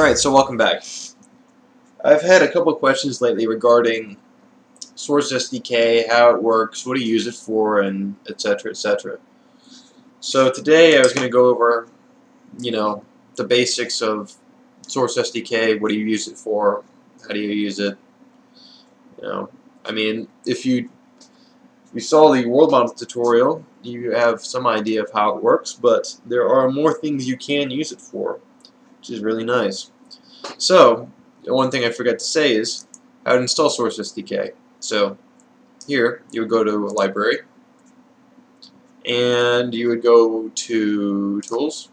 Alright, so welcome back. I've had a couple questions lately regarding Source SDK, how it works, what do you use it for, and etc. etc. So today I was going to go over, you know, the basics of Source SDK, what do you use it for, how do you use it, you know, I mean, if you you saw the world model tutorial, you have some idea of how it works, but there are more things you can use it for, which is really nice. So, one thing I forgot to say is how to install Source SDK. So, here, you would go to a library, and you would go to Tools,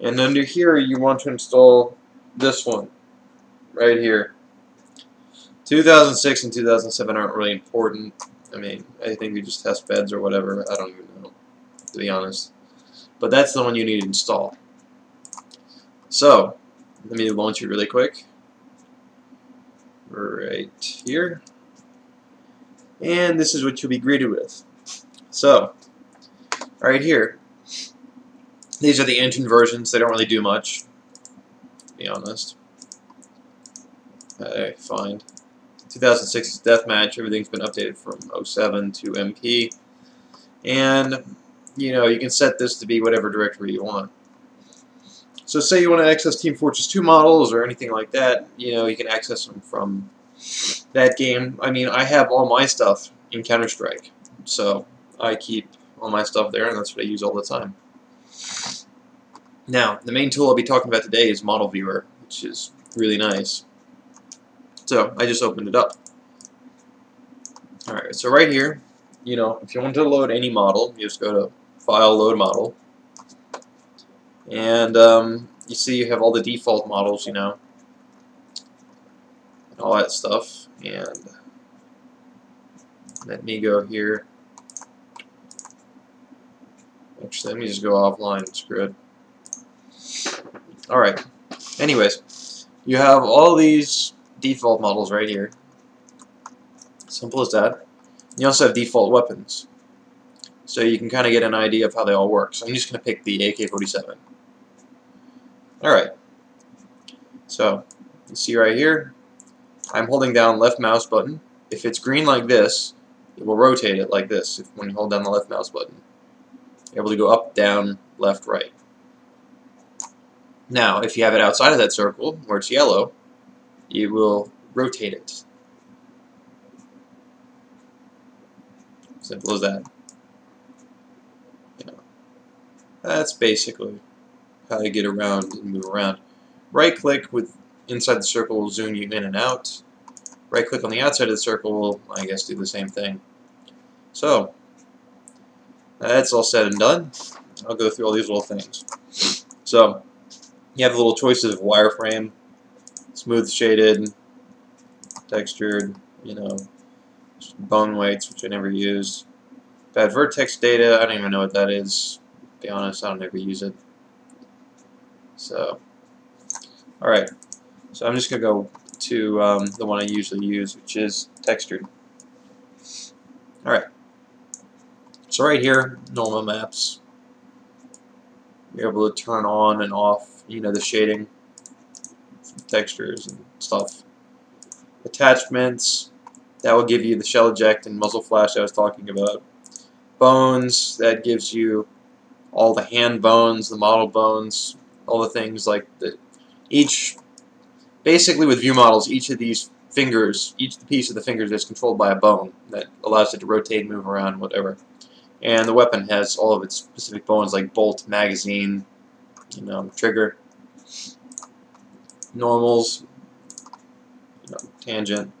and under here you want to install this one, right here. 2006 and 2007 aren't really important. I mean, I think we just test beds or whatever. I don't even know, to be honest. But that's the one you need to install. So, let me launch it really quick. Right here. And this is what you'll be greeted with. So, right here. These are the engine versions. They don't really do much, to be honest. I find. 2006 is Deathmatch. Everything's been updated from 07 to MP. And, you know, you can set this to be whatever directory you want. So say you want to access Team Fortress 2 models or anything like that, you know, you can access them from that game. I mean, I have all my stuff in Counter-Strike. So I keep all my stuff there, and that's what I use all the time. Now, the main tool I'll be talking about today is Model Viewer, which is really nice. So I just opened it up. Alright, so right here, you know, if you want to load any model, you just go to File, Load Model. And um, you see you have all the default models, you know, all that stuff. And let me go here. Actually, let me just go offline. It's good. Alright. Anyways, you have all these default models right here. Simple as that. You also have default weapons. So you can kind of get an idea of how they all work. So I'm just going to pick the AK-47. Alright. So, you see right here, I'm holding down left mouse button. If it's green like this, it will rotate it like this if, when you hold down the left mouse button. You're able to go up, down, left, right. Now, if you have it outside of that circle, where it's yellow, you will rotate it. Simple as that. Know, that's basically how you get around and move around. Right click with inside the circle will zoom you in and out. Right click on the outside of the circle will, I guess, do the same thing. So, that's all said and done. I'll go through all these little things. So, you have the little choices of wireframe, smooth shaded, textured, you know, bone weights, which I never use. Bad vertex data, I don't even know what that is. To be honest, I don't ever use it. So, alright. So I'm just going to go to um, the one I usually use, which is textured. Alright. So right here, normal maps. You're able to turn on and off, you know, the shading textures and stuff. Attachments, that will give you the shell eject and muzzle flash I was talking about. Bones, that gives you all the hand bones, the model bones, all the things like the each basically with view models, each of these fingers, each piece of the fingers is controlled by a bone that allows it to rotate, move around, whatever. And the weapon has all of its specific bones like bolt, magazine, you know, trigger normals, you know, tangent,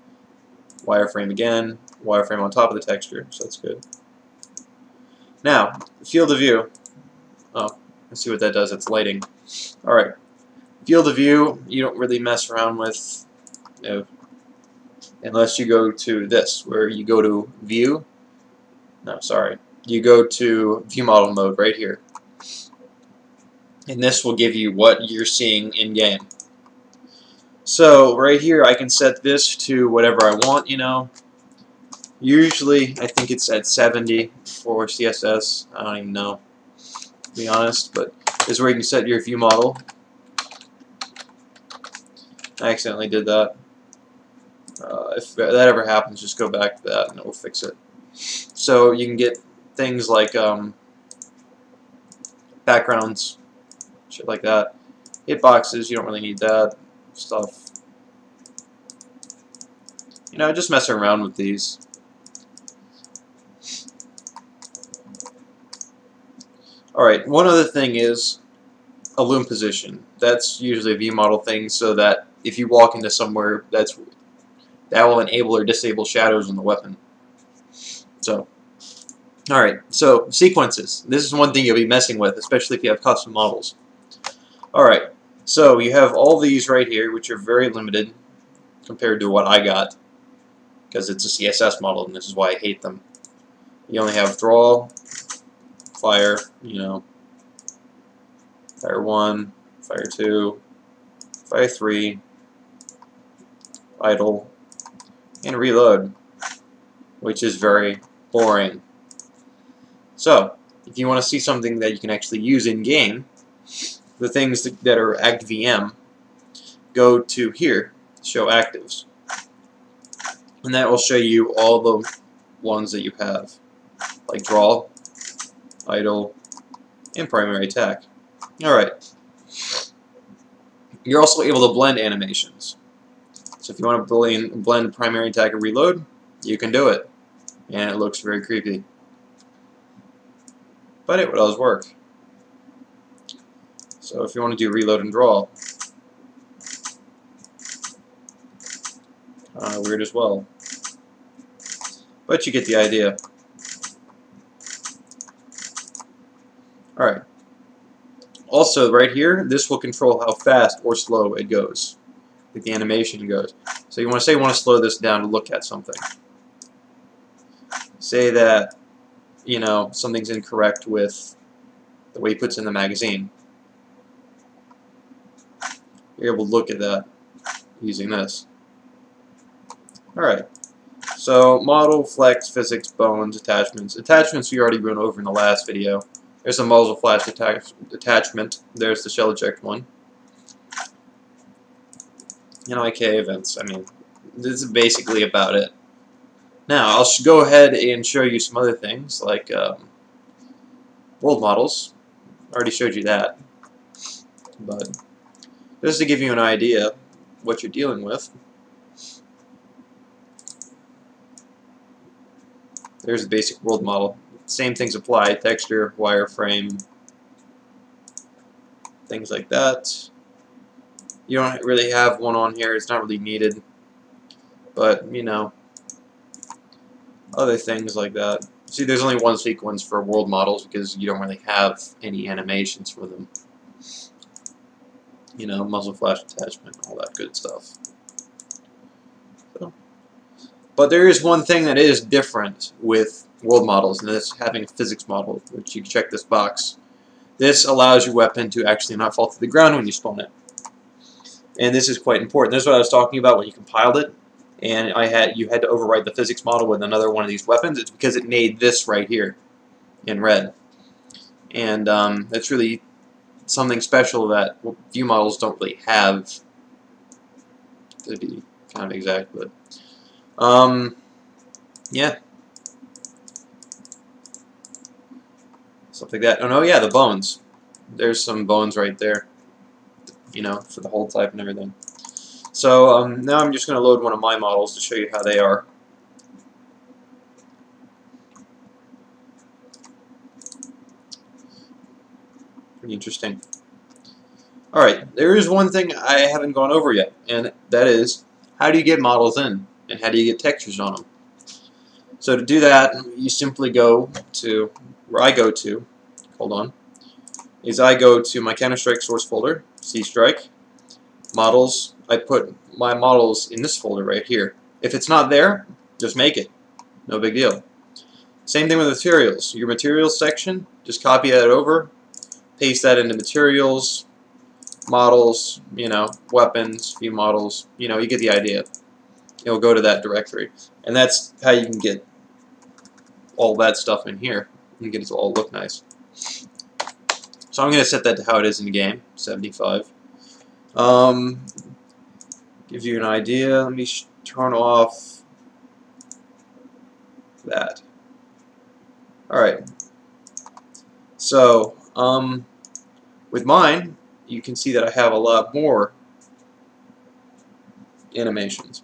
wireframe again, wireframe on top of the texture, so that's good. Now, field of view. Let's see what that does. It's lighting. Alright. Field of view, you don't really mess around with you know, unless you go to this, where you go to view. No, sorry. You go to view model mode right here. And this will give you what you're seeing in game. So right here I can set this to whatever I want, you know. Usually I think it's at 70 for CSS. I don't even know, to be honest. But this is where you can set your view model. I accidentally did that. Uh, if that ever happens, just go back to that and it will fix it. So you can get things like um, backgrounds, shit like that. Hitboxes, you don't really need that stuff. You know, just messing around with these. Alright, one other thing is a loom position. That's usually a view model thing so that if you walk into somewhere, that's that will enable or disable shadows on the weapon. So, alright, so sequences. This is one thing you'll be messing with, especially if you have custom models. Alright, so you have all these right here, which are very limited compared to what I got, because it's a CSS model, and this is why I hate them. You only have draw, fire, you know, fire 1, fire 2, fire 3, idle, and reload, which is very boring. So, if you want to see something that you can actually use in-game, the things that are ActVM, go to here, show actives. And that will show you all the ones that you have, like draw, idle, and primary attack. Alright. You're also able to blend animations. So if you want to blend, primary attack and reload, you can do it. And it looks very creepy. But it does work. So if you want to do reload and draw, uh, weird as well. But you get the idea. Alright. Also, right here, this will control how fast or slow it goes. Like the animation goes. So you want to say you want to slow this down to look at something. Say that, you know, something's incorrect with the way he puts in the magazine. You're able to look at that using this. Alright. So, model, flex, physics, bones, attachments. Attachments we already went over in the last video. There's a muzzle flash attach attachment. There's the shell eject one. And IK events. I mean, this is basically about it. Now, I'll go ahead and show you some other things, like um, world models. I already showed you that. But just to give you an idea what you're dealing with. There's a basic world model same things apply, texture, wireframe, things like that. You don't really have one on here, it's not really needed, but, you know, other things like that. See, there's only one sequence for world models because you don't really have any animations for them. You know, muzzle flash attachment, all that good stuff. So. But there is one thing that is different with world models, and this having a physics model, which you check this box. This allows your weapon to actually not fall to the ground when you spawn it. And this is quite important. This is what I was talking about when you compiled it, and I had you had to overwrite the physics model with another one of these weapons. It's because it made this right here in red. And um, that's really something special that view models don't really have, to be kind of exact. But um, yeah. Stuff like that. Oh no, yeah, the bones. There's some bones right there, you know, for the whole type and everything. So um, now I'm just going to load one of my models to show you how they are. Pretty interesting. Alright, there is one thing I haven't gone over yet, and that is, how do you get models in, and how do you get textures on them? So to do that, you simply go to where I go to, hold on, is I go to my Counter-Strike source folder, C-Strike, models, I put my models in this folder right here. If it's not there, just make it. No big deal. Same thing with materials. Your materials section, just copy that over, paste that into materials, models, you know, weapons, view models, you know, you get the idea. It'll go to that directory. And that's how you can get all that stuff in here and get it to all look nice. So I'm going to set that to how it is in the game, 75. Um, Gives you an idea. Let me turn off that. Alright. So, um, with mine, you can see that I have a lot more animations.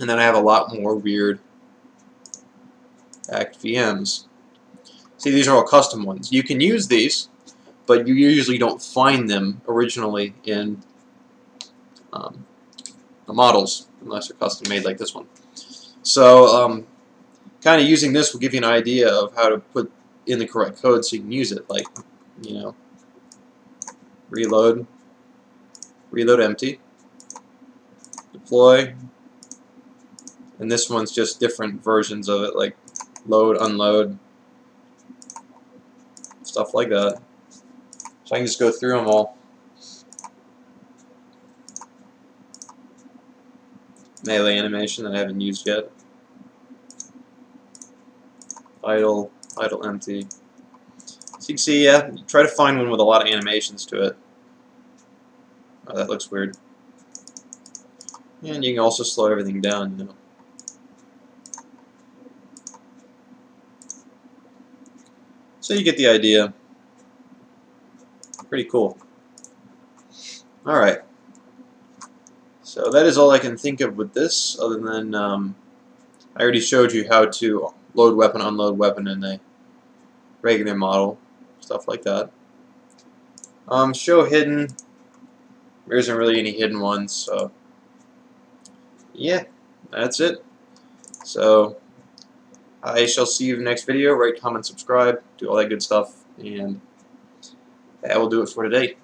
And then I have a lot more weird act VMs. See, these are all custom ones. You can use these, but you usually don't find them originally in um, the models, unless they're custom made like this one. So, um, kind of using this will give you an idea of how to put in the correct code so you can use it. Like, you know, reload, reload empty, deploy, and this one's just different versions of it, like load, unload, stuff like that. So I can just go through them all. Melee animation that I haven't used yet. Idle, idle empty. So you can see, yeah, try to find one with a lot of animations to it. Oh, that looks weird. And you can also slow everything down, you know. So you get the idea. Pretty cool. Alright. So that is all I can think of with this, other than um, I already showed you how to load weapon, unload weapon in a regular model, stuff like that. Um, show hidden. There isn't really any hidden ones, so yeah, that's it. So I shall see you in the next video. Rate, comment, subscribe, do all that good stuff, and that will do it for today.